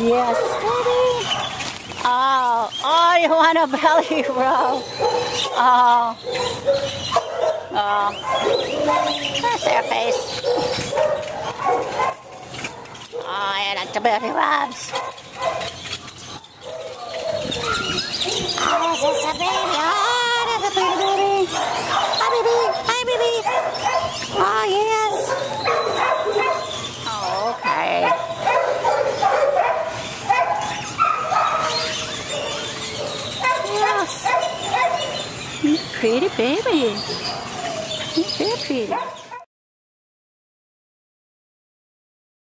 Yes. Ah, oh, oh, you want a belly roll. Oh. Ah. Oh. Ah. That's their face. Oh, I like the belly rubs. Oh, this is a baby. Oh. Yes. Pretty baby. Very pretty.